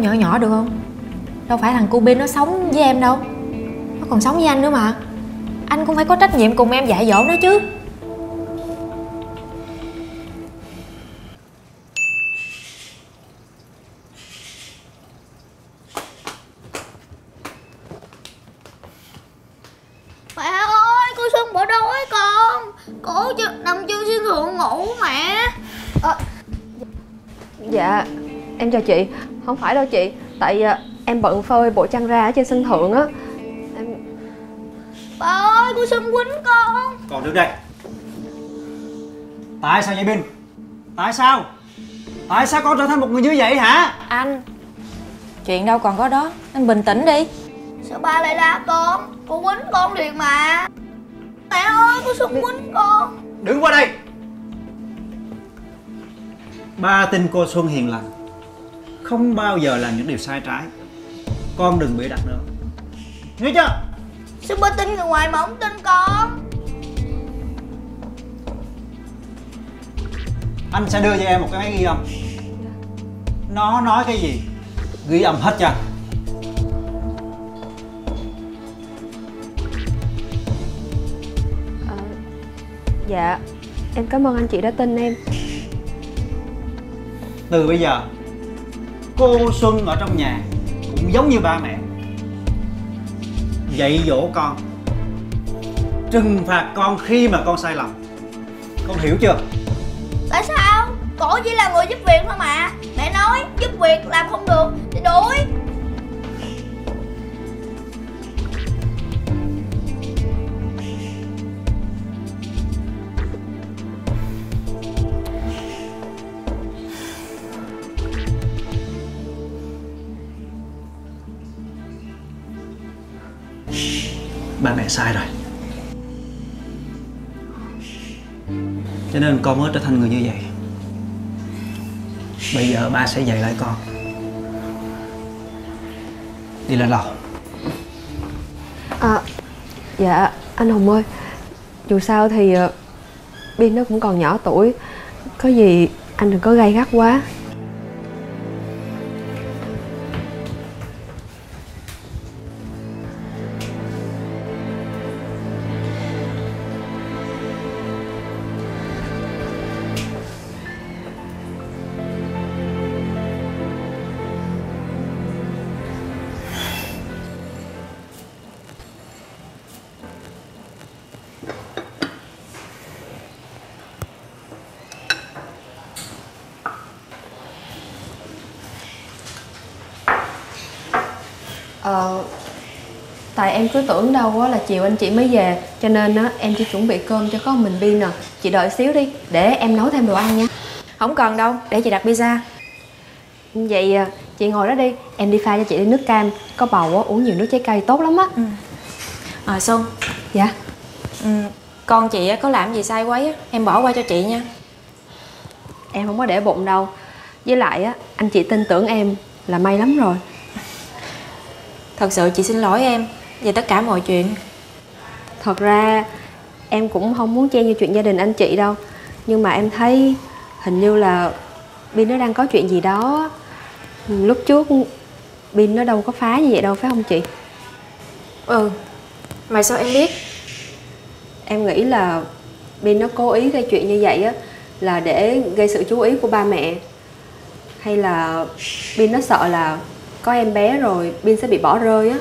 nhỏ nhỏ được không? Đâu phải thằng cu Bin nó sống với em đâu. Nó còn sống với anh nữa mà. Anh cũng phải có trách nhiệm cùng em dạy dỗ nó chứ. Mẹ ơi, cô Xuân bỏ đói con? Cổ chưa, nằm chưa xin thượng ngủ mẹ. À, Dạ Em chào chị Không phải đâu chị. Tại uh, em bận phơi bộ chăn ra ở trên sân thượng á. Em... Bà ơi, cô Xuân quýnh con. Còn đứng đây. Tại sao vậy Bin Tại sao? Tại sao con trở thành một người như vậy hả? Anh Chuyện đâu còn có đó. Anh bình tĩnh đi. Sao ba lại la con? Cô quýnh con liền mà. Mẹ ơi, cô Xuân quýnh con. Đứng qua đây. Ba tin cô Xuân hiền lành Không bao giờ làm những điều sai trái. Con đừng bịa đặt nữa. Nghe chưa? Sao ba tin người ngoài mà không tin con? Anh sẽ đưa cho em một cái máy ghi âm. Nó nói cái gì? Ghi âm hết cho à, Dạ. Em cảm ơn anh chị đã tin em. Từ bây giờ Cô Xuân ở trong nhà Cũng giống như ba mẹ. Dạy dỗ con. Trừng phạt con khi mà con sai lầm. Con hiểu chưa? Tại sao? Cổ chỉ là người giúp việc thôi mà. Mẹ nói giúp việc làm không được Thì đuổi sai rồi. Cho nên con mới trở thành người như vậy. Bây giờ ba sẽ dạy lại con. Đi lên lầu. À Dạ anh Hùng ơi. Dù sao thì ờ, Biên nó cũng còn nhỏ tuổi. Có gì anh đừng có gay gắt quá. Tưởng đâu á là chiều anh chị mới về Cho nên á em chỉ chuẩn bị cơm cho có mình Biên nè. Chị đợi xíu đi Để em nấu thêm đồ ăn nha. Không cần đâu Để chị đặt pizza. Vậy à, chị ngồi đó đi. Em đi pha cho chị ly nước cam. Có bầu á uống nhiều nước trái cây tốt lắm á. Ừ. À Xuân. Dạ. Ừ, Con chị có làm gì sai quấy á? Em bỏ qua cho chị nha. Em không có để bụng đâu. Với lại á anh chị tin tưởng em là may lắm rồi. Thật sự chị xin lỗi em Về tất cả mọi chuyện. Thật ra em cũng không muốn chen vô chuyện gia đình anh chị đâu. Nhưng mà em thấy hình như là Bin nó đang có chuyện gì đó. Lúc trước Bin nó đâu có phá như vậy đâu phải không chị? Ừ Mà sao em biết? Em nghĩ là Bin nó cố ý gây chuyện như vậy á Là để gây sự chú ý của ba mẹ. Hay là Bin nó sợ là có em bé rồi Bin sẽ bị bỏ rơi á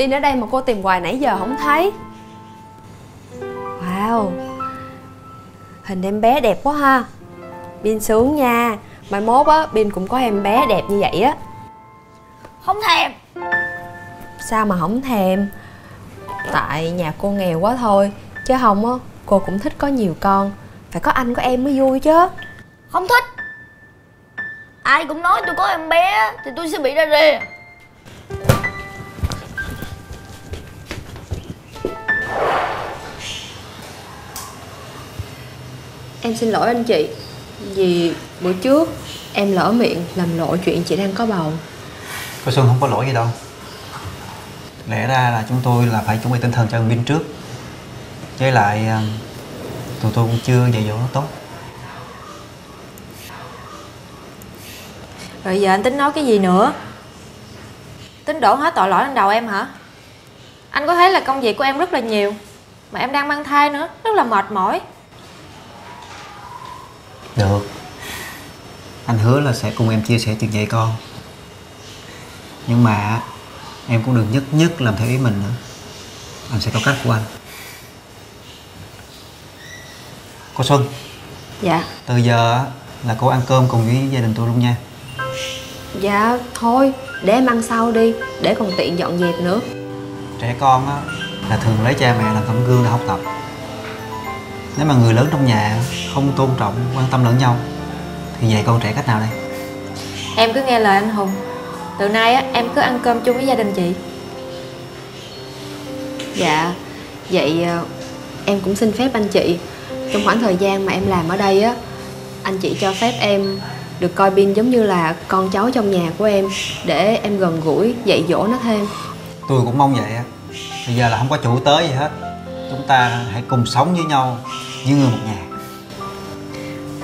Bin ở đây mà cô tìm hoài nãy giờ không thấy. Wow. Hình em bé đẹp quá ha. Bin sướng nha. Mai mốt á Bin cũng có em bé đẹp như vậy á. Không thèm. Sao mà không thèm? Tại nhà cô nghèo quá thôi. Chứ không á Cô cũng thích có nhiều con. Phải có anh có em mới vui chứ. Không thích. Ai cũng nói tôi có em bé Thì tôi sẽ bị ra rìa Em xin lỗi anh chị Vì bữa trước Em lỡ miệng làm lộ chuyện chị đang có bầu. Cô Xuân không có lỗi gì đâu. Lẽ ra là chúng tôi là phải chuẩn bị tinh thần cho thằng Bin trước. Với lại à, tụi tôi cũng chưa dạy dỗ nó tốt. Rồi giờ anh tính nói cái gì nữa? Tính đổ hết tội lỗi lên đầu em hả Anh có thấy là công việc của em rất là nhiều Mà em đang mang thai nữa Rất là mệt mỏi. Được. Anh hứa là sẽ cùng em chia sẻ chuyện dạy con. Nhưng mà em cũng đừng nhất nhất làm theo ý mình nữa. Anh sẽ có cách của anh. Cô xuân. Dạ. Từ giờ á, là cô ăn cơm cùng với gia đình tôi luôn nha. Dạ thôi. Để em ăn sau đi Để còn tiện dọn dẹp nữa trẻ con á là thường lấy cha mẹ làm tấm gương để học tập. Nếu mà người lớn trong nhà không tôn trọng quan tâm lẫn nhau thì dạy con trẻ cách nào đây? Em cứ nghe lời anh Hùng. Từ nay á, em cứ ăn cơm chung với gia đình chị. Dạ Vậy ờ, em cũng xin phép anh chị. Trong khoảng thời gian mà em làm ở đây á Anh chị cho phép em được coi Bin giống như là con cháu trong nhà của em Để em gần gũi dạy dỗ nó thêm tôi cũng mong vậy á. Bây giờ là không có chủ tới gì hết. Chúng ta hãy cùng sống với nhau như người một nhà.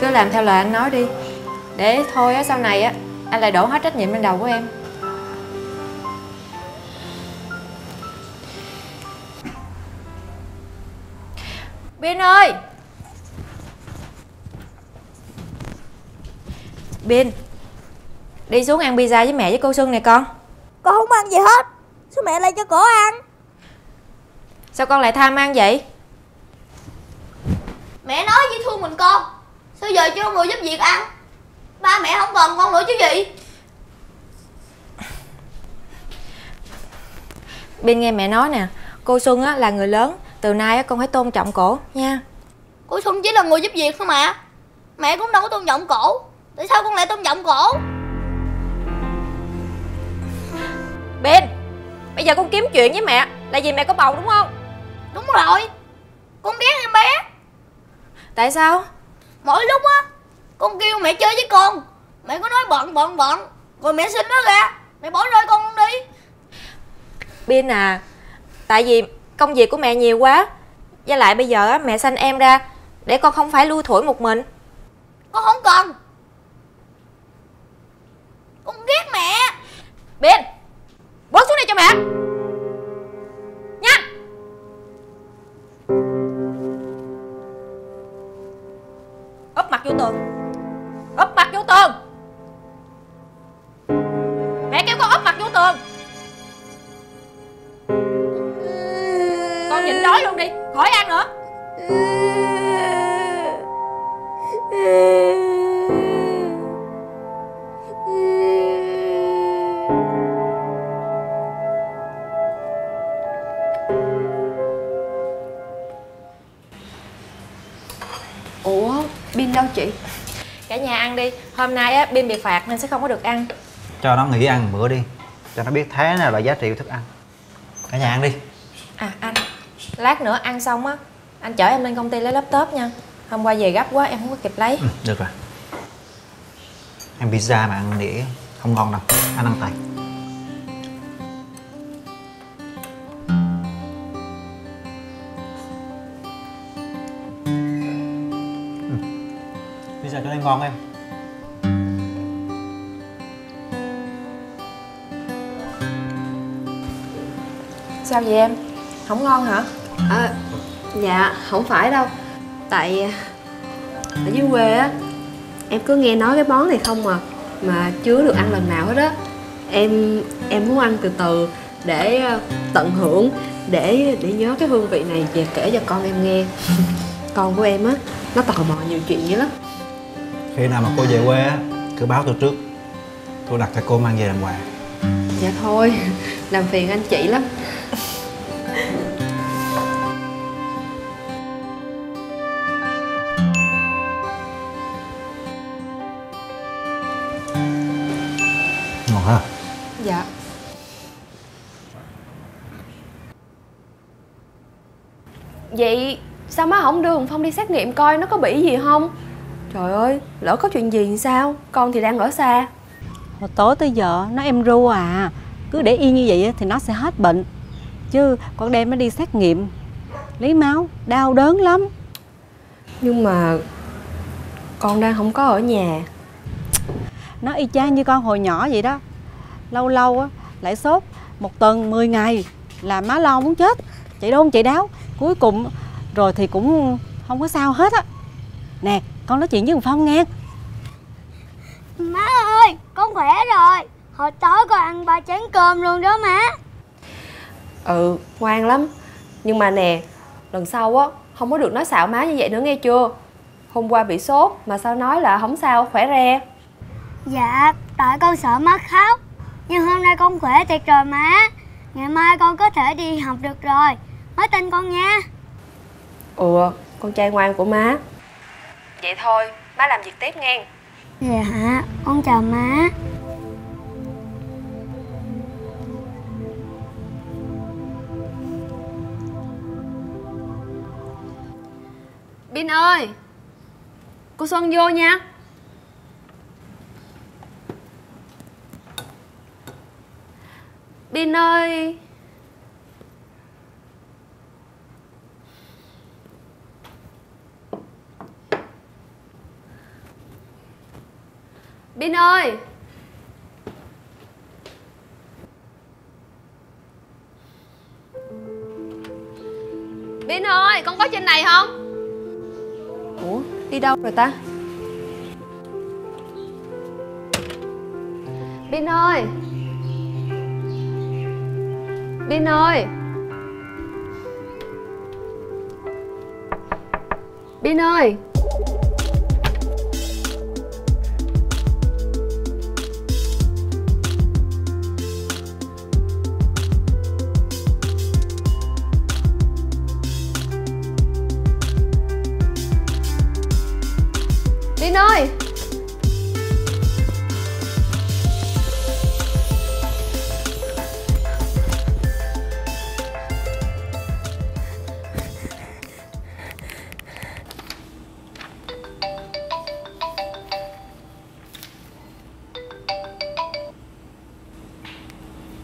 Cứ làm theo lời anh nói đi. Để thôi á, sau này á Anh lại đổ hết trách nhiệm lên đầu của em. Bin ơi! Bin Đi xuống ăn pizza với mẹ với cô Xuân nè con. Con không ăn gì hết Sao mẹ lại cho cổ ăn? Sao con lại tham ăn vậy? Mẹ nói với thương mình con Sao giờ cho người giúp việc ăn? Ba mẹ không cần con nữa chứ gì? Bin nghe mẹ nói nè Cô Xuân á, là người lớn Từ nay á, con phải tôn trọng cổ nha. Cô Xuân chỉ là người giúp việc thôi mà. Mẹ cũng đâu có tôn trọng cổ. Tại sao con lại tôn trọng cổ? Bin Bây giờ con kiếm chuyện với mẹ Là vì mẹ có bầu đúng không? Đúng rồi. Con ghét em bé. Tại sao? Mỗi lúc á Con kêu mẹ chơi với con. Mẹ có nói bận bận bận. Rồi mẹ xin nó ra. Mẹ bỏ rơi con đi. Bin à Tại vì công việc của mẹ nhiều quá. Với lại bây giờ á, mẹ sanh em ra Để con không phải lui thủi một mình. Con không cần. Con ghét mẹ. Bin bước xuống đây cho mẹ Nhanh. Úp mặt vô tường. Úp mặt vô tường. Mẹ kêu con úp mặt vô tường. Con nhịn đói luôn đi. Khỏi ăn nữa. Ăn đi. Hôm nay á, Bin bị phạt nên sẽ không có được ăn. Cho nó nghỉ ăn một bữa đi. Cho nó biết thế nào là giá trị của thức ăn. Cả nhà ăn đi. À anh. Lát nữa ăn xong á Anh chở em lên công ty lấy laptop nha. Hôm qua về gấp quá em không có kịp lấy. Ừ, được rồi. Ăn pizza mà ăn đĩa không ngon đâu. Anh ăn tay. Ừ. pizza cho nên ngon em Sao vậy em? Không ngon hả? à, Dạ không phải đâu. Tại Ở dưới quê á Em cứ nghe nói cái món này không à Mà chưa được ăn lần nào hết á. Em em muốn ăn từ từ Để ờ, tận hưởng Để để nhớ cái hương vị này Và kể cho con em nghe. Con của em á Nó tò mò nhiều chuyện dữ lắm. Khi nào mà cô về quê á cứ báo tôi trước. Tôi đặt cho cô mang về làm quà. Dạ thôi Làm phiền anh chị lắm sao má không đưa thằng Phong đi xét nghiệm coi nó có bị gì không? Trời ơi, lỡ có chuyện gì thì sao? Con thì đang ở xa. Hồi tối tới giờ nó em ru à. Cứ để yên như vậy á thì nó sẽ hết bệnh. Chứ con đem nó đi xét nghiệm. Lấy máu đau đớn lắm. Nhưng mà con đang không có ở nhà. Nó y chang như con hồi nhỏ vậy đó. Lâu lâu á lại sốt một tuần 10 ngày là má lo muốn chết. Chạy đôn chạy đáo. Cuối cùng rồi thì cũng không có sao hết á. Nè con nói chuyện với thằng phong nghe. Má ơi, con khỏe rồi. Hồi tối con ăn ba chén cơm luôn đó má. Ừ, ngoan lắm. Nhưng mà nè, lần sau á Không có được nói xạo má như vậy nữa nghe chưa? Hôm qua bị sốt Mà sao nói là không sao, khỏe re. Dạ, tại con sợ má khóc. Nhưng hôm nay con khỏe thiệt rồi má. Ngày mai con có thể đi học được rồi. Má tin con nha Ừ, con trai ngoan của má. Vậy thôi, má làm việc tiếp nghe. Dạ, con chào má. Bin ơi Cô Xuân vô nha. Bin ơi Bin ơi Bin ơi, con có trên này không? Ủa, đi đâu rồi ta? Bin ơi Bin ơi Bin ơi ơi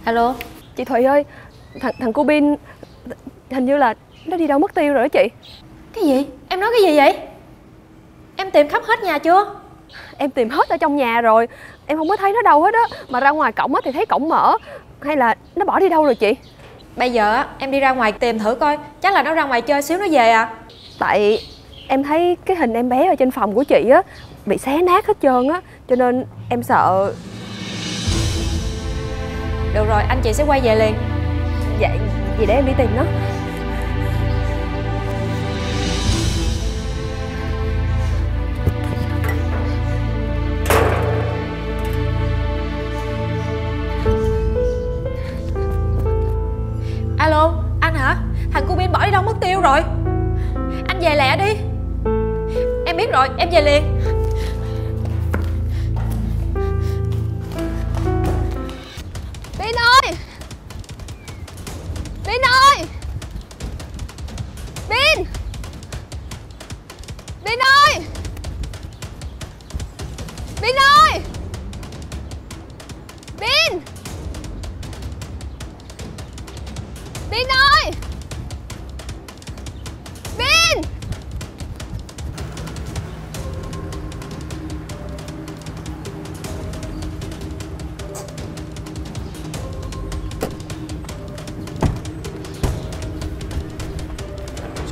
Alo Chị Thụy ơi, thằng thằng cô Bin hình như là nó đi đâu mất tiêu rồi đó chị. Cái gì? Em nói cái gì vậy? Tìm khắp hết nhà chưa? Em tìm hết ở trong nhà rồi, em không có thấy nó đâu hết á, mà ra ngoài cổng á thì thấy cổng mở. Hay là nó bỏ đi đâu rồi chị? Bây giờ á, em đi ra ngoài tìm thử coi Chắc là nó ra ngoài chơi xíu nó về à Tại em thấy cái hình em bé ở trên phòng của chị á bị xé nát hết trơn á, cho nên em sợ Được rồi, anh chị sẽ quay về liền vậy vậy để em đi tìm nó. Rồi Anh về lẹ đi Em biết rồi, em về liền Pin ơi! Bin ơi! Pin Pin ơi! Pin ơi!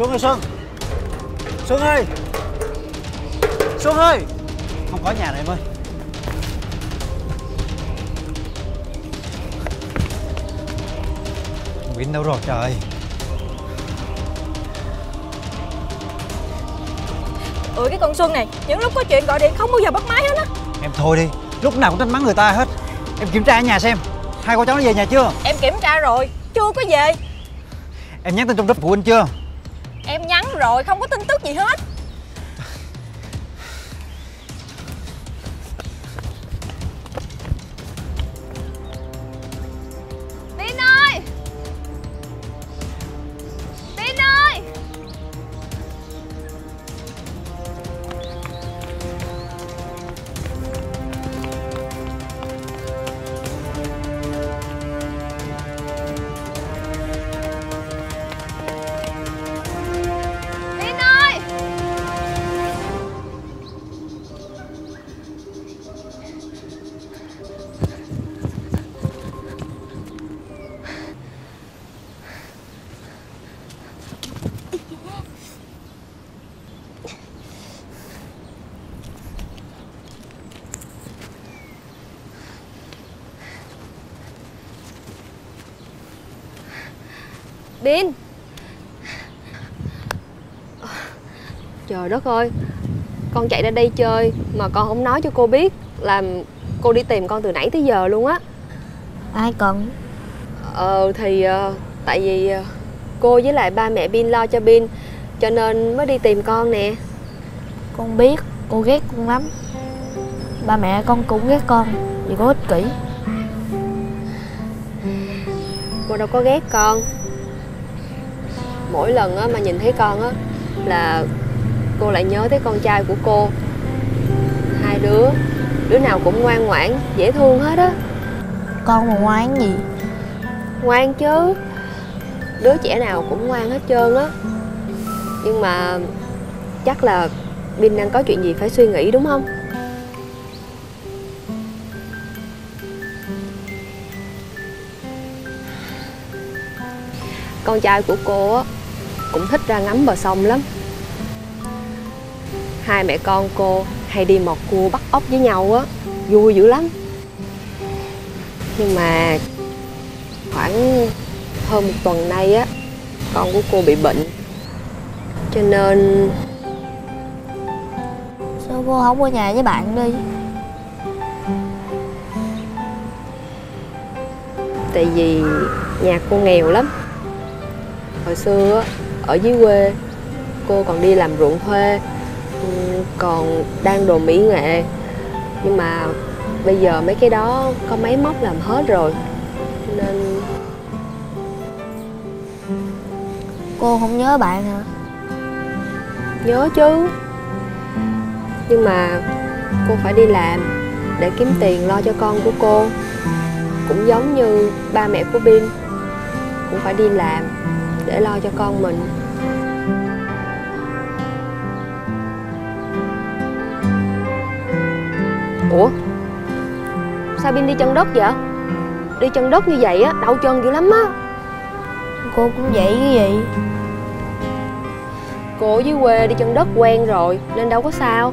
Xuân ơi Xuân. Xuân ơi. Xuân ơi. Không có nhà này em ơi. Bin đâu rồi trời. Ừ cái con Xuân này Những lúc có chuyện gọi điện không bao giờ bắt máy hết á. Em thôi đi Lúc nào cũng đánh mắng người ta hết. Em kiểm tra ở nhà xem Hai cô cháu nó về nhà chưa? Em kiểm tra rồi, chưa có về. Em nhắn tin trong group phụ huynh chưa rồi, không có tin tức gì hết. Đất ơi Con chạy ra đây chơi Mà con không nói cho cô biết Làm cô đi tìm con từ nãy tới giờ luôn á. Ai cần Ờ thì ờ, Tại vì ờ, cô với lại ba mẹ Bin lo cho Bin Cho nên mới đi tìm con nè. Con biết cô ghét con lắm. Ba mẹ con cũng ghét con Vì con ích kỷ. Cô đâu có ghét con. Mỗi lần á, mà nhìn thấy con á Là cô lại nhớ tới con trai của cô. Hai đứa Đứa nào cũng ngoan ngoãn Dễ thương hết á. Con mà ngoan gì? Ngoan chứ. Đứa trẻ nào cũng ngoan hết trơn á. Nhưng mà Chắc là Bin đang có chuyện gì phải suy nghĩ đúng không? Con trai của cô á Cũng thích ra ngắm bờ sông lắm Hai mẹ con cô hay đi mò cua bắt ốc với nhau á Vui dữ lắm. Nhưng mà khoảng hơn một tuần nay á con của cô bị bệnh. Cho nên Sao cô không ở nhà với bạn đi? Tại vì nhà cô nghèo lắm. Hồi xưa á ở dưới quê cô còn đi làm ruộng thuê còn đang đồ mỹ nghệ. Nhưng mà bây giờ mấy cái đó có máy móc làm hết rồi nên Cô không nhớ bạn hả? Nhớ chứ. Nhưng mà cô phải đi làm để kiếm tiền lo cho con của cô. Cũng giống như ba mẹ của Bin cũng phải đi làm để lo cho con mình ủa? Sao Bin đi chân đất vậy? Đi chân đất như vậy á đau chân dữ lắm á. Cô cũng vậy cái gì Cô ở dưới quê đi chân đất quen rồi Nên đâu có sao.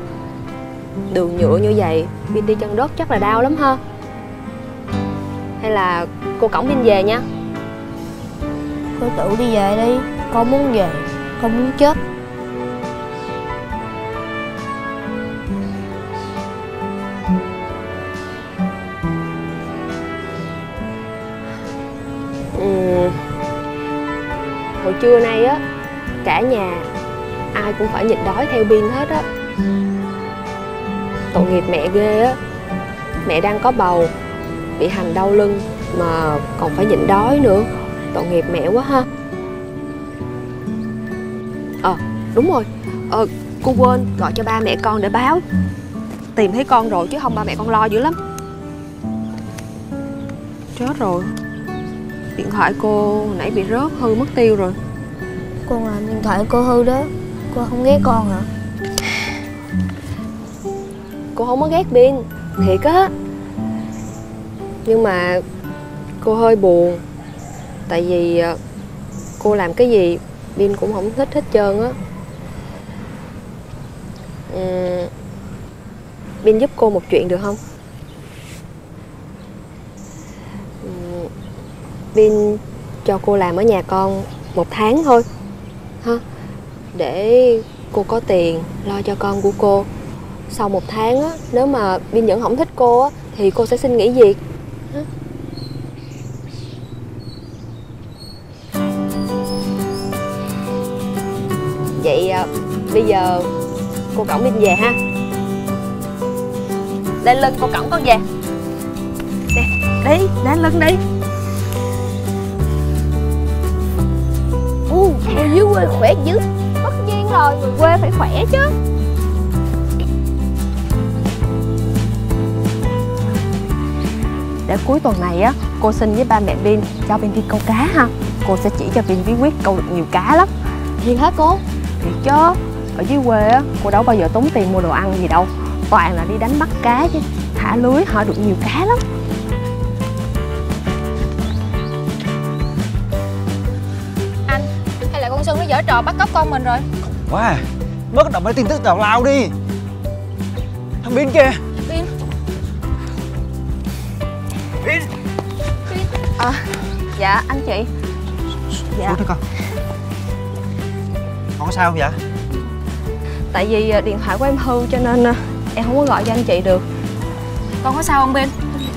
Đường nhựa như vậy Bin đi chân đất chắc là đau lắm ha. Hay là cô cõng Bin về nha. Cô tự đi về đi Con muốn về Con muốn chết trưa nay á, Cả nhà Ai cũng phải nhịn đói theo pin hết á. Tội nghiệp mẹ ghê á. Mẹ đang có bầu, Bị hành đau lưng Mà còn phải nhịn đói nữa. Tội nghiệp mẹ quá ha. Ờ đúng rồi. Ờ cô quên gọi cho ba mẹ con để báo. Tìm thấy con rồi chứ không ba mẹ con lo dữ lắm. Chết rồi. Điện thoại cô nãy bị rớt hư mất tiêu rồi. Con làm điện thoại cô hư đó. Cô không ghét con hả? Cô không có ghét Bin Thiệt á. Nhưng mà cô hơi buồn Tại vì ờ, cô làm cái gì Bin cũng không thích hết trơn á. Ừm, Bin giúp cô một chuyện được không? Ừm, Bin cho cô làm ở nhà con một tháng thôi ha, để cô có tiền lo cho con của cô. Sau một tháng á, nếu mà biên vẫn không thích cô á, thì cô sẽ xin nghỉ việc. Vậy à, bây giờ cô cõng biên về ha. Lên lưng cô cõng con về. Nè đi lên lưng đi. U, người dưới quê khỏe dữ. Tất nhiên rồi người quê phải khỏe chứ. Để cuối tuần này á cô xin với ba mẹ Bin cho Bin đi câu cá ha. Cô sẽ chỉ cho Bin bí quyết câu được nhiều cá lắm. Thiệt hả cô? Thiệt chứ ở dưới quê á cô đâu bao giờ tốn tiền mua đồ ăn gì đâu. Toàn là đi đánh bắt cá chứ. Thả lưới họ được nhiều cá lắm trò bắt cóc con mình rồi. Quá à Mất động mấy tin tức tào lao đi. Thằng Bin kìa. Bin Bin dạ anh chị. Dạ. Đi con. Con có sao không vậy? Tại vì ờ, điện thoại của em hư cho nên ờ, em không có gọi cho anh chị được. Con có sao không Bin?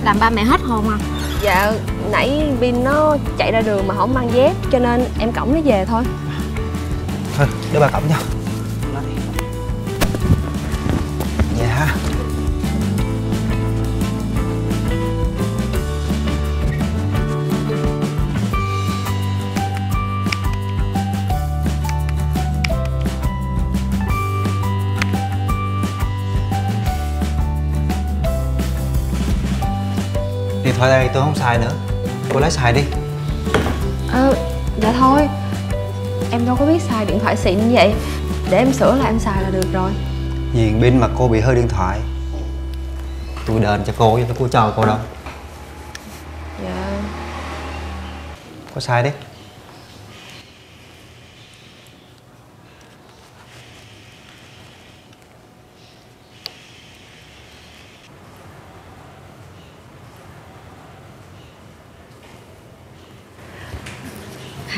Làm ba mẹ hết hồn à. Dạ nãy pin nó chạy ra đường mà không mang dép cho nên em cõng nó về thôi Thôi, đưa bà cổng cho Dạ Điện thoại đây tôi không xài nữa. Cô lấy xài đi. Ờ dạ thôi. Em đâu có biết xài điện thoại xịn như vậy. Để em sửa là em xài là được rồi. Viền pin mà cô bị hư điện thoại. Tôi đền cho cô chứ tôi có cho cô đâu. Dạ. Có xài đi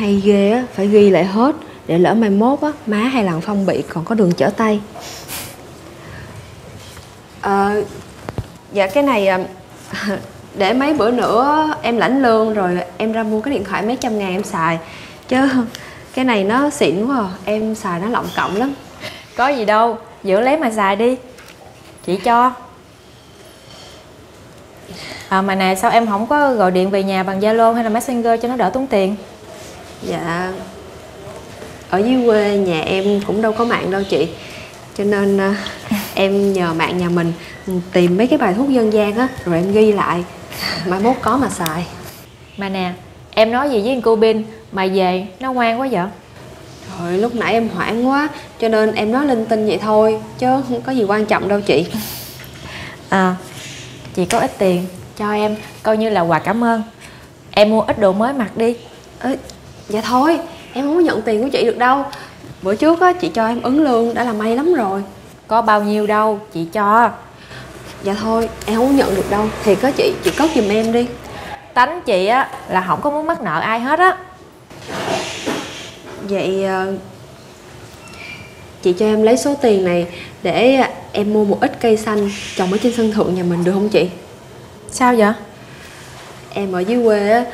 Hay ghê á, phải ghi lại hết Để lỡ mai mốt á, má hay làng phong bị còn có đường chở tay. Ờ Dạ cái này ờ, Để mấy bữa nữa em lãnh lương rồi em ra mua cái điện thoại mấy trăm ngàn em xài. Chứ cái này nó xịn quá à. em xài nó lộng cộng lắm. Có gì đâu Giữ lấy mà xài đi. Chị cho. À mà nè sao em không có gọi điện về nhà bằng Zalo hay là Messenger cho nó đỡ tốn tiền? Dạ. Ở dưới quê nhà em cũng đâu có mạng đâu chị. Cho nên à, em nhờ mạng nhà mình tìm mấy cái bài thuốc dân gian á Rồi em ghi lại. Mai mốt có mà xài. Mà nè Em nói gì với cô Bin? Mà về nó ngoan quá vậy? Trời lúc nãy em hoảng quá Cho nên em nói linh tinh vậy thôi Chứ không có gì quan trọng đâu chị. À Chị có ít tiền. Cho em Coi như là quà cảm ơn. Em mua ít đồ mới mặc đi. Ê, Dạ thôi Em không có nhận tiền của chị được đâu. Bữa trước á chị cho em ứng lương đã là may lắm rồi. Có bao nhiêu đâu Chị cho. Dạ thôi em không có nhận được đâu. Thiệt á chị Chị cất giùm em đi. Tánh chị á Là không có muốn mắc nợ ai hết á. Vậy ờ, chị cho em lấy số tiền này để em mua một ít cây xanh trồng ở trên sân thượng nhà mình được không chị? Sao vậy? Em ở dưới quê á,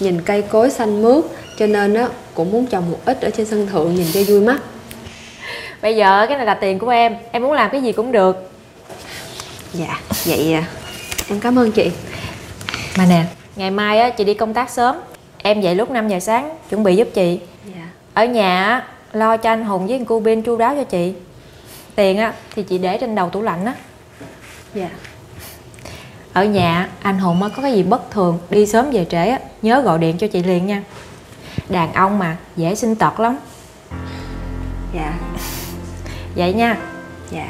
nhìn cây cối xanh mướt cho nên á cũng muốn trồng một ít ở trên sân thượng nhìn cho vui mắt. Bây giờ cái này là tiền của em Em muốn làm cái gì cũng được Dạ, vậy à, em cảm ơn chị. Mà nè Ngày mai á chị đi công tác sớm Em dậy lúc 5 giờ sáng Chuẩn bị giúp chị Dạ. Ở nhà á Lo cho anh Hùng với anh cô Bin chu đáo cho chị Tiền á Thì chị để trên đầu tủ lạnh á Dạ. Ở nhà anh Hùng á có cái gì bất thường Đi sớm về trễ á Nhớ gọi điện cho chị liền nha Đàn ông mà dễ sinh tật lắm Dạ. Vậy nha Dạ.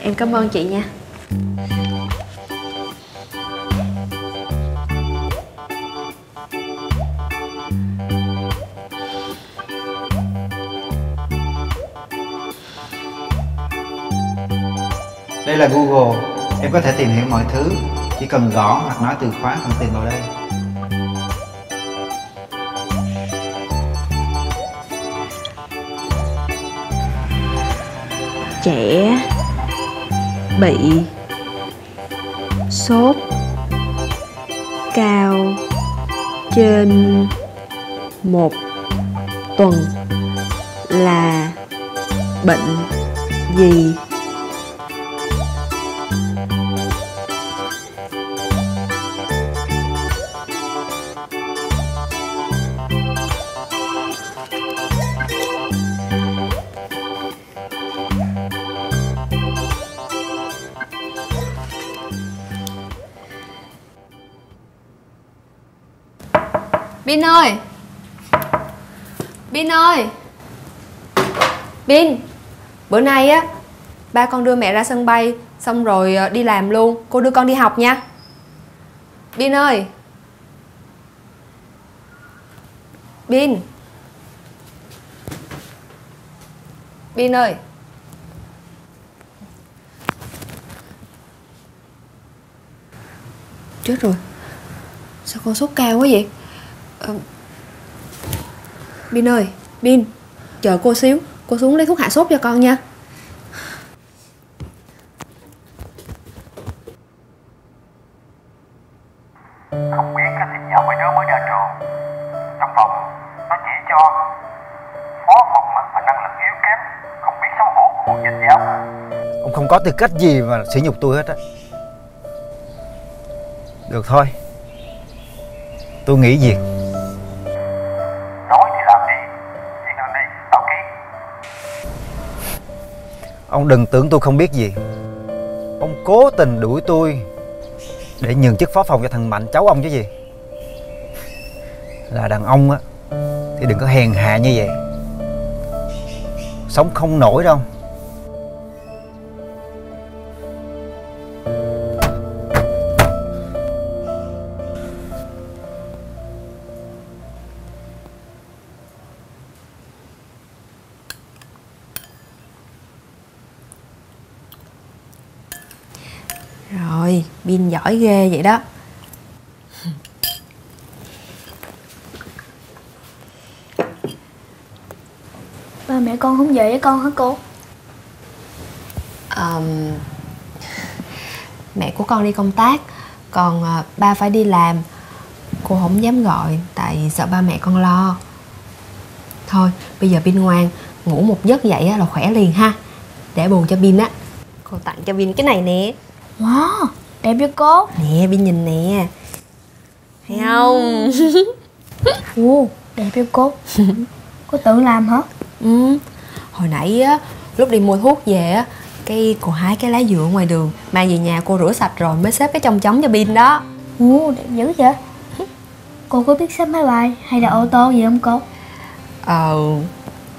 Em cảm ơn chị nha. Đây là Google Em có thể tìm hiểu mọi thứ Chỉ cần gõ hoặc nói từ khóa cần tìm vào đây trẻ. Bị sốt. Cao. Trên một tuần là bệnh gì? Bin ơi. Bin ơi. Bin, Bữa nay á, Ba con đưa mẹ ra sân bay Xong rồi ờ, đi làm luôn. Cô đưa con đi học nha. Bin ơi. Bin. Bin ơi. Chết rồi. Sao con sốt cao quá vậy? Ờ, Bin ơi, Bin, chờ cô xíu, cô xuống lấy thuốc hạ sốt cho con nha. Không biết cái thì nhớ mấy đứa mới ra trường Trong phòng nó chỉ cho Phó phòng mà năng lực yếu kém Không biết xấu hổ của một danh giáo. Ông không có tư cách gì mà sỉ nhục tôi hết á. Được thôi. Tôi nghỉ việc Ông đừng tưởng tôi không biết gì. Ông cố tình đuổi tôi Để nhường chức phó phòng cho thằng Mạnh cháu ông chứ gì. Là đàn ông á, Thì đừng có hèn hạ như vậy. Sống không nổi đâu. Giỏi ghê vậy đó. Ba mẹ con không về với con hả cô? Ờm, mẹ của con đi công tác, còn à, ba phải đi làm. Cô không dám gọi tại sợ ba mẹ con lo. Thôi, bây giờ Bin ngoan, ngủ một giấc dậy á là khỏe liền ha. Để bù cho Bin á. Cô tặng cho Bin cái này nè. Wow, đẹp với cô Nè, Bin nhìn nè. Thấy không? Ồ, đẹp với cô Cô tự làm hả? Ừ. Hồi nãy á, lúc đi mua thuốc về á, cái cô hái cái lá dừa ngoài đường mang về nhà cô rửa sạch rồi mới xếp cái trong trống cho pin đó Ồ, đẹp dữ vậy Cô có biết xếp máy bay hay là ô tô gì không cô? ờ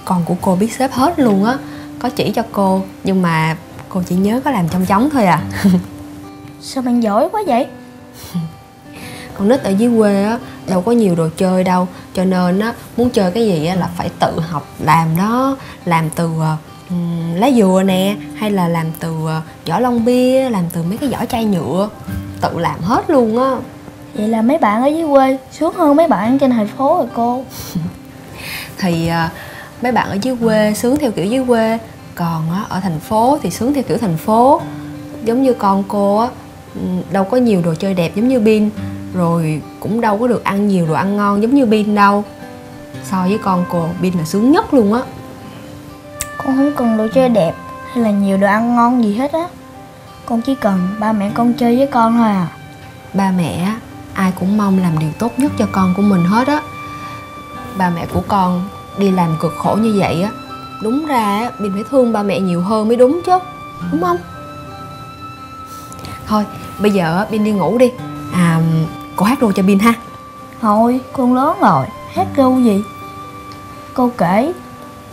con của cô biết xếp hết luôn á có chỉ cho cô nhưng mà cô chỉ nhớ có làm trong trống thôi à Sao bạn giỏi quá vậy? con nít ở dưới quê á đâu có nhiều đồ chơi đâu cho nên á muốn chơi cái gì á là phải tự học làm đó làm từ ừm, lá dừa nè hay là làm từ ờ, vỏ lon bia làm từ mấy cái vỏ chai nhựa tự làm hết luôn á. Vậy là mấy bạn ở dưới quê sướng hơn mấy bạn trên thành phố rồi cô. Thì à, mấy bạn ở dưới quê sướng theo kiểu dưới quê còn á, ở thành phố thì sướng theo kiểu thành phố. Giống như con cô á đâu có nhiều đồ chơi đẹp giống như pin rồi cũng đâu có được ăn nhiều đồ ăn ngon giống như pin đâu. So với con cô pin là sướng nhất luôn á. Con không cần đồ chơi đẹp hay là nhiều đồ ăn ngon gì hết á. Con chỉ cần ba mẹ con chơi với con thôi à. Ba mẹ ai cũng mong làm điều tốt nhất cho con của mình hết á. Ba mẹ của con đi làm cực khổ như vậy á đúng ra á mình phải thương ba mẹ nhiều hơn mới đúng chứ đúng không thôi bây giờ á, bin đi ngủ đi. À cô hát ru cho bin ha. Thôi, con lớn rồi, hát ru gì? Cô kể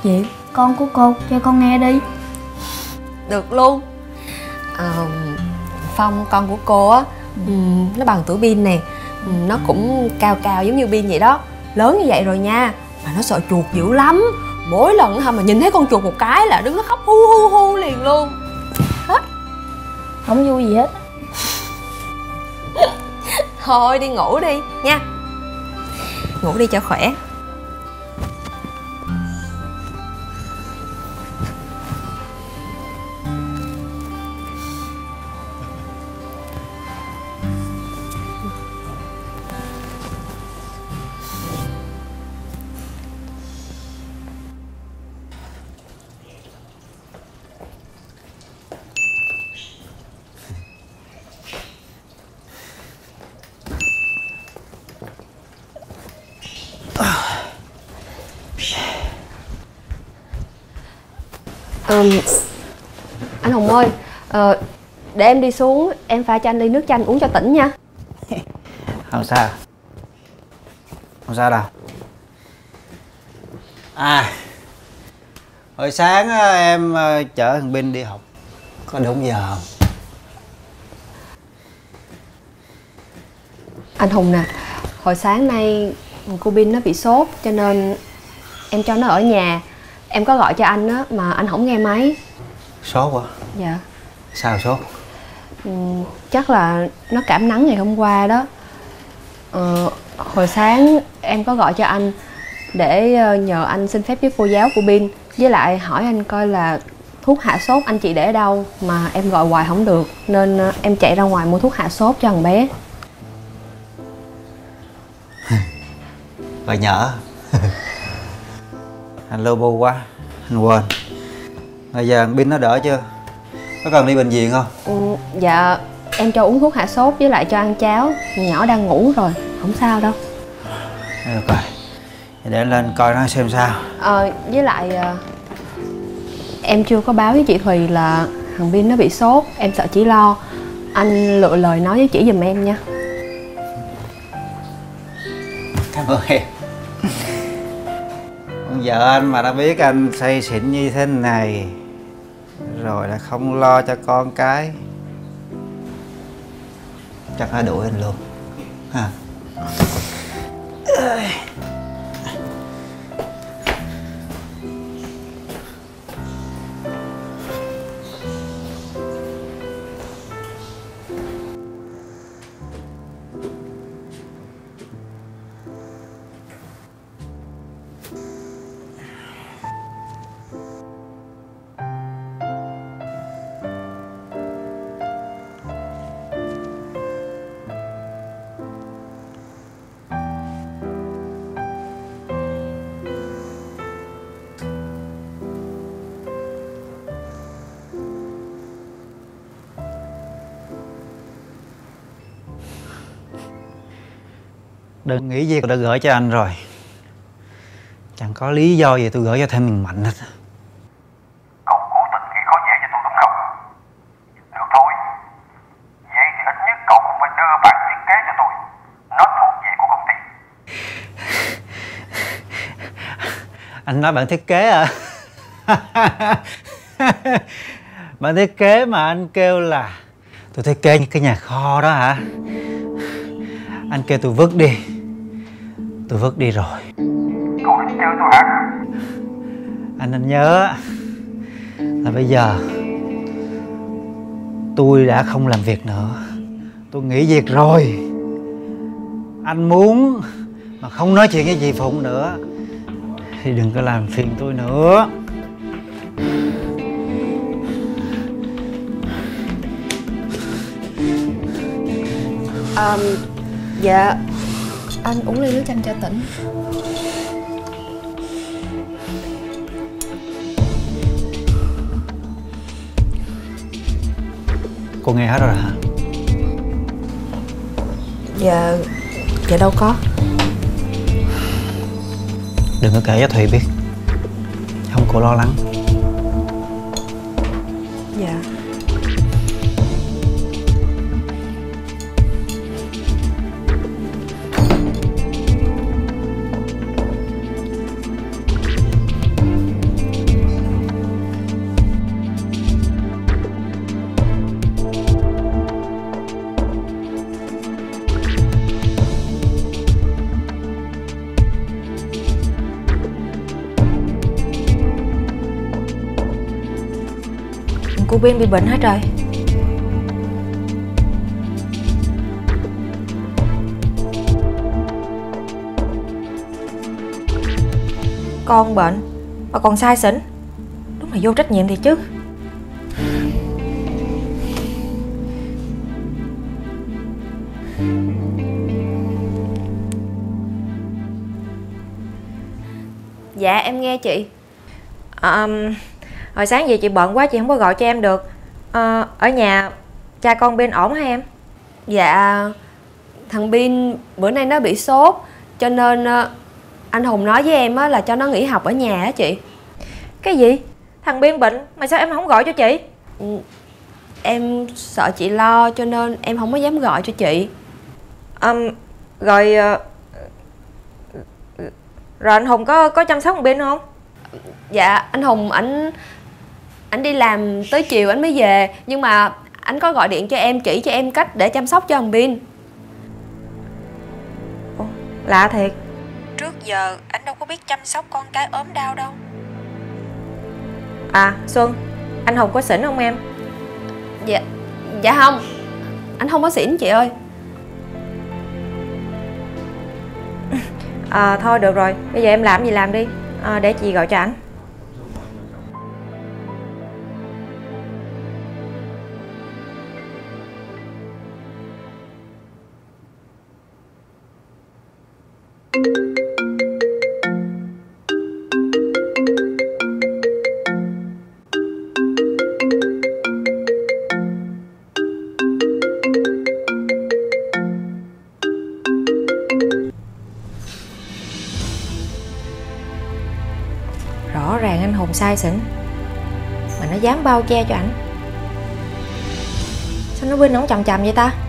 chuyện con của cô cho con nghe đi. Được luôn. À, phong con của cô á ừm, nó bằng tuổi bin nè. Ừm, nó cũng cao cao giống như bin vậy đó. Lớn như vậy rồi nha mà nó sợ chuột dữ lắm. Mỗi lần hả mà nhìn thấy con chuột một cái là đứng nó khóc hu hu hu liền luôn. Không vui gì hết thôi đi ngủ đi nha. Ngủ đi cho khỏe. Ờ, để em đi xuống em pha cho anh ly nước chanh uống cho tỉnh nha. Không sao. Không sao đâu. À Hồi sáng á, em ờ, chở thằng Bin đi học. Có đúng giờ không? anh Hùng nè hồi sáng nay cô Bin nó bị sốt cho nên em cho nó ở nhà. Em có gọi cho anh á mà anh không nghe máy. Sốt quá. Dạ Sao sốt? Ừm, chắc là nó cảm nắng ngày hôm qua đó. Ờ, hồi sáng em có gọi cho anh để ờ, nhờ anh xin phép với cô giáo của Bin. Với lại hỏi anh coi là thuốc hạ sốt anh chị để ở đâu mà em gọi hoài không được. Nên ờ, em chạy ra ngoài mua thuốc hạ sốt cho thằng bé. Bà nhở. Anh lô bô quá Anh quên. Bây giờ Bin nó đỡ chưa Có cần đi bệnh viện không? Ừ, dạ em cho uống thuốc hạ sốt với lại cho ăn cháo. Nhỏ đang ngủ rồi không sao đâu. Được rồi Để anh lên coi nó xem sao. Ờ với lại ờ, em chưa có báo với chị Thùy là thằng Bin nó bị sốt em sợ chỉ lo. Anh lựa lời nói với chị giùm em nha. Cảm ơn em. Con vợ anh mà đã biết anh say xỉn như thế này rồi là không lo cho con cái. Chắc đã đuổi anh luôn. Ha. Đừng nghĩ gì đã gửi cho anh rồi Chẳng có lý do gì tôi gửi cho thêm mình mạnh hết Cậu cố tình gây khó dễ cho tôi đúng không? Được thôi. Vậy thì ít nhất cậu cũng phải đưa bản thiết kế cho tôi. Nó thuộc về của công ty. Anh nói bản thiết kế à Bản thiết kế mà anh kêu là Tôi thiết kế những cái nhà kho đó hả Anh kêu tôi vứt đi Tôi vứt đi rồi. Cậu định chơi tôi hả? Anh nên nhớ Là bây giờ Tôi đã không làm việc nữa. Tôi nghỉ việc rồi. Anh muốn Mà không nói chuyện với chị Phụng nữa Thì đừng có làm phiền tôi nữa. Um, dạ anh uống ly nước chanh cho tỉnh. Cô nghe hết rồi hả? Dạ dạ đâu có. Đừng có kể cho Thùy biết. Không cô lo lắng. Dạ Cô Biên bị bệnh hết rồi. Con bệnh Mà còn sai xỉn. Đúng là vô trách nhiệm thì chứ. Dạ em nghe chị. À, Hồi sáng giờ chị bận quá chị không có gọi cho em được à, Ở nhà cha con bên ổn hả em? dạ thằng Bin bữa nay nó bị sốt cho nên ờ, anh Hùng nói với em á là cho nó nghỉ học ở nhà á chị Cái gì? Thằng Biên bệnh mà sao em không gọi cho chị? Ừ, em sợ chị lo cho nên em không có dám gọi cho chị Um, rồi ờ, rồi anh Hùng có có chăm sóc thằng Biên không? dạ anh Hùng ảnh ảnh đi làm tới chiều anh mới về nhưng mà anh có gọi điện cho em chỉ cho em cách để chăm sóc cho thằng Bin. Ồ, lạ thiệt. Trước giờ anh đâu có biết chăm sóc con cái ốm đau đâu. À Xuân Anh Hùng có xỉn không em? dạ dạ không. Anh không có xỉn chị ơi. À, thôi được rồi. Bây giờ em làm gì làm đi. À, để chị gọi cho ảnh rõ ràng anh hùng sai xỉn mà nó dám bao che cho ảnh. Sao nó quên ổng chầm chầm vậy ta?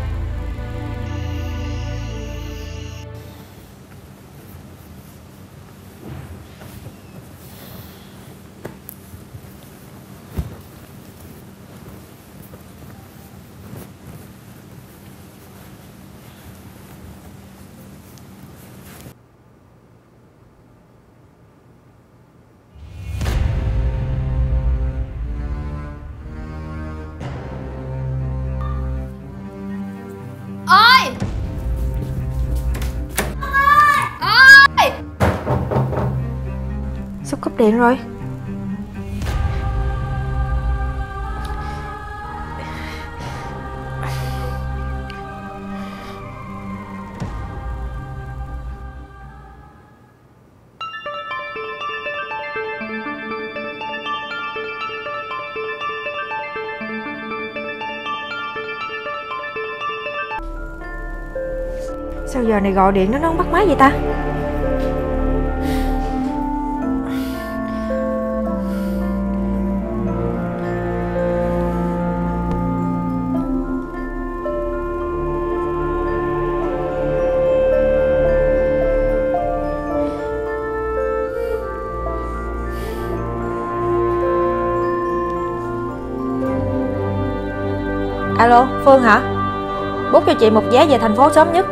Cúp điện rồi. Sao giờ này gọi điện nó nó không bắt máy vậy ta? Alo phương hả? Bút cho chị một vé về thành phố sớm nhất.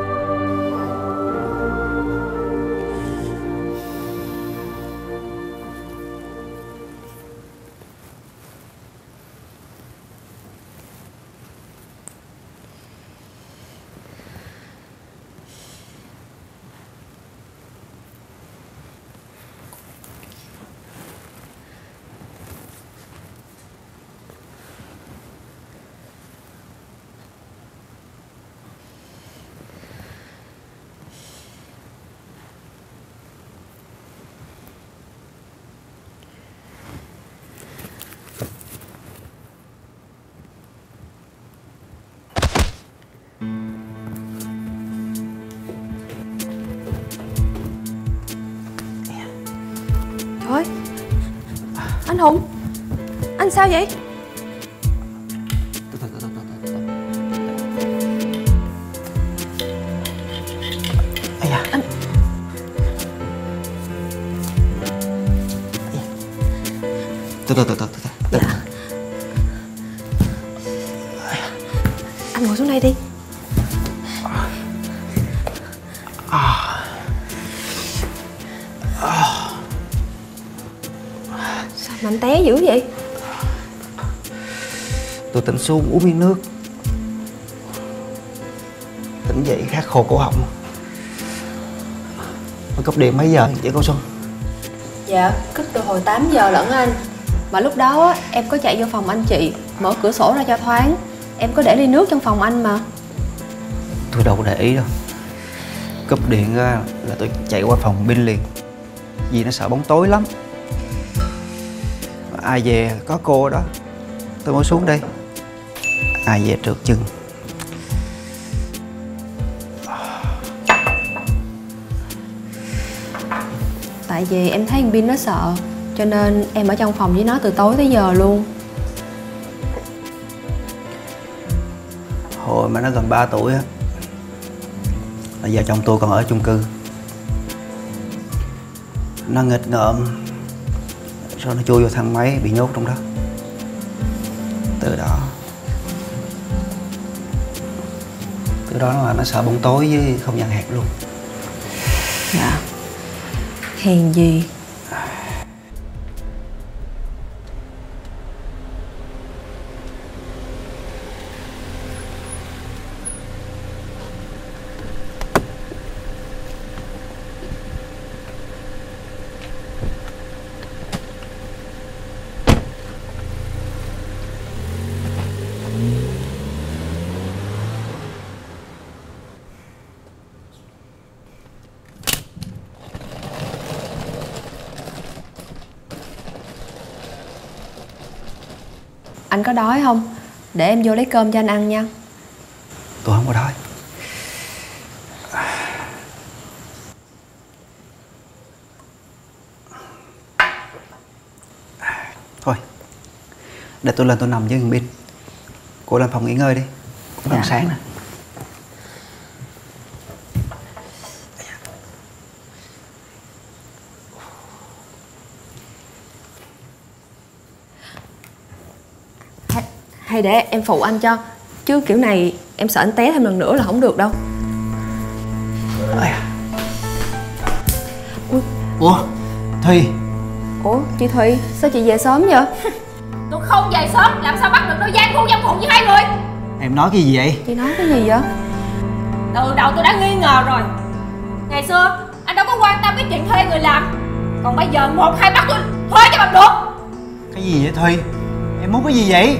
Anh sao vậy? Từ từ từ từ từ từ Ây da. Da. từ từ từ từ từ Dạ. Anh ngồi xuống đây đi. Sao mà anh té dữ vậy tỉnh xuống uống miếng nước. Tỉnh dậy khát khô cổ họng. Mà cúp điện mấy giờ vậy cô xuân? Dạ cúp từ hồi 8 giờ lẫn anh. Mà lúc đó á, em có chạy vô phòng anh chị Mở cửa sổ ra cho thoáng. Em có để ly nước trong phòng anh mà. Tôi đâu có để ý đâu. Cúp điện á, là tôi chạy qua phòng pin liền. Vì nó sợ bóng tối lắm. Ai về có cô đó. Tôi mới xuống đây ai về trượt chân Tại vì em thấy con Bin nó sợ Cho nên em ở trong phòng với nó từ tối tới giờ luôn. Hồi mà nó gần 3 tuổi á là vợ chồng tôi còn ở chung cư. Nó nghịch ngợm rồi nó chui vô thang máy bị nhốt trong đó cái đó là nó sợ bóng tối với không gian hẹp luôn. Dạ. Hèn gì? Đói không? Để em vô lấy cơm cho anh ăn nha. Tôi không có đói. Thôi để tôi lên tôi nằm với thằng Bin. Cô lên phòng nghỉ ngơi đi. Còn Dạ. sáng nè hay để em phụ anh cho. Chứ kiểu này em sợ anh té thêm lần nữa là không được đâu. À. ủa Thi? Ủa chị Thùy sao chị về sớm vậy? Tôi không về sớm Làm sao bắt được đôi gian phu dâm phụ như hai người? Em nói cái gì vậy? Chị nói cái gì vậy? Từ đầu tôi đã nghi ngờ rồi. Ngày xưa anh đâu có quan tâm cái chuyện thuê người làm. Còn bây giờ một hai bắt tôi thuê cho bằng được. Cái gì vậy Thi? Em muốn cái gì vậy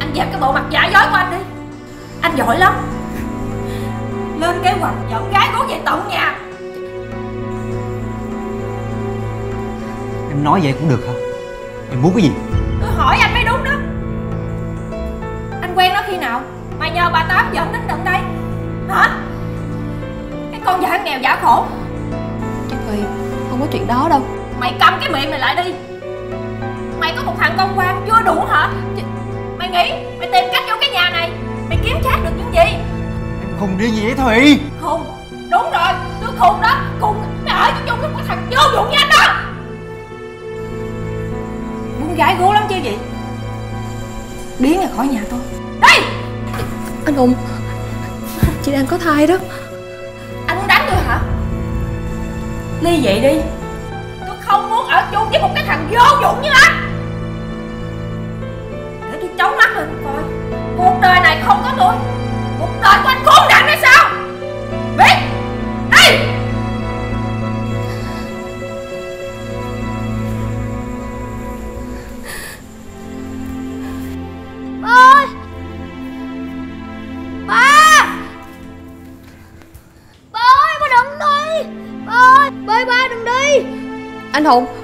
Anh dẹp cái bộ mặt giả dối của anh đi. Anh giỏi lắm. Lên kế hoạch dẫn gái gú về tận nhà. Em nói vậy cũng được hả? Em muốn cái gì? Tôi hỏi anh mới đúng đó. Anh quen nó khi nào? Mà nhờ bà Tám dẫn đến tận đây. Hả? Cái con vợ nghèo giả khổ. Chị Thùy không có chuyện đó đâu. Mày cầm cái miệng mày lại đi. Mày có một thằng công quan chưa đủ hả? Mày nghĩ Mày tìm cách vô cái nhà này. Mày kiếm trác được những gì? Em khùng đi gì vậy Thùy Khùng. Đúng rồi Tôi khùng đó. Khùng Mày ở chung với cái thằng vô dụng như anh đó. Muốn gái gú lắm chứ gì? Biến ra khỏi nhà tôi. Đi Anh Hùng Chị đang có thai đó. Anh muốn đánh tôi hả? Ly dị đi. Tôi không muốn ở chung với một cái thằng vô dụng như anh để tôi chống mắt lên coi Cuộc đời này không có tôi. Cuộc đời của anh khốn nạn hay sao? Biết. Đi. Ba ơi Ba. Ba ơi, ba đừng đi. Ba ơi, Ba ba đừng đi. Anh Hùng